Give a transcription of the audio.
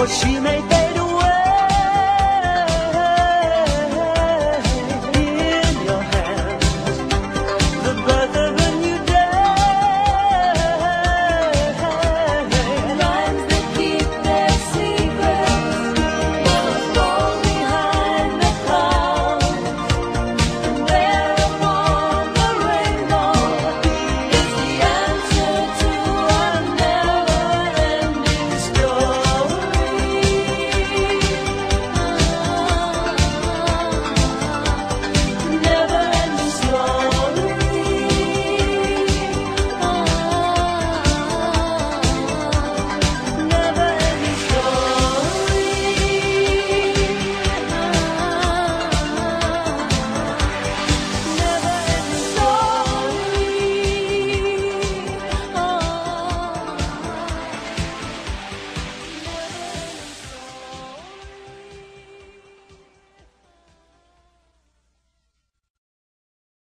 我凄美。